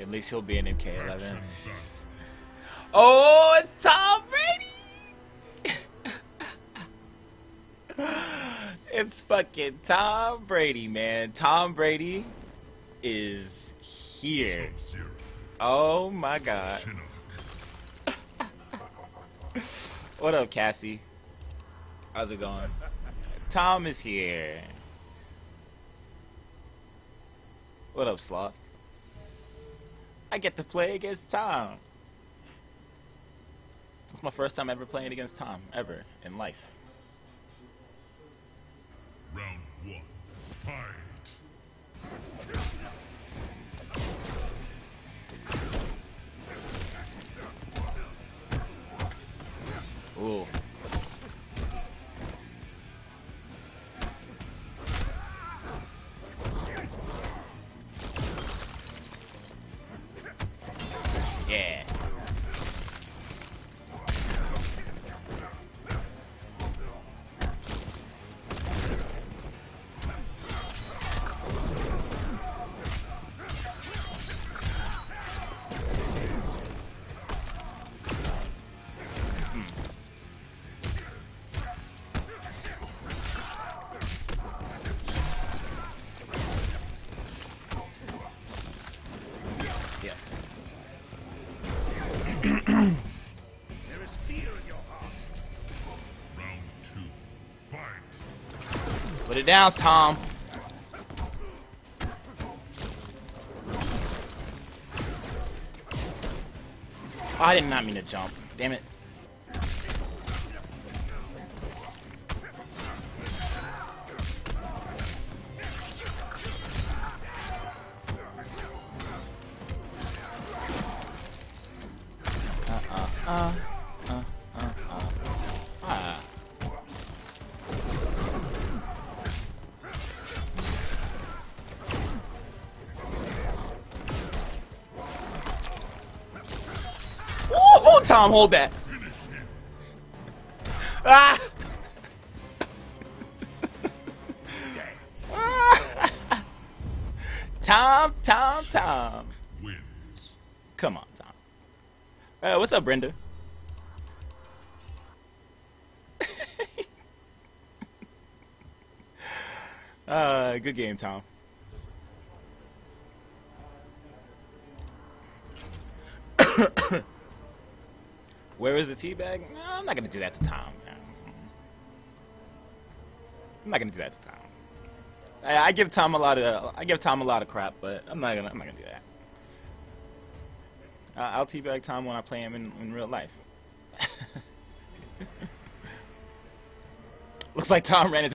At least he'll be in MK11. Oh, it's Tom Brady! it's fucking Tom Brady, man. Tom Brady is here. Oh my god. what up, Cassie? How's it going? Tom is here. What up, Sloth? I get to play against Tom. It's my first time ever playing against Tom, ever, in life. Round one. Fight. Ooh. Yeah. Put it down, Tom. Oh, I did not mean to jump. Damn it. Uh, uh, uh, uh. Ah. Ooh, Tom, hold that. Ah! Tom, Tom, Tom. Come on, Tom. Uh, what's up, Brenda? uh, good game, Tom. Where is the tea bag? No, I'm not gonna do that to Tom. I'm not gonna do that to Tom. I, I give Tom a lot of I give Tom a lot of crap, but I'm not gonna I'm not gonna do that. Uh, I'll teabag Tom when I play him in, in real life. Looks like Tom ran into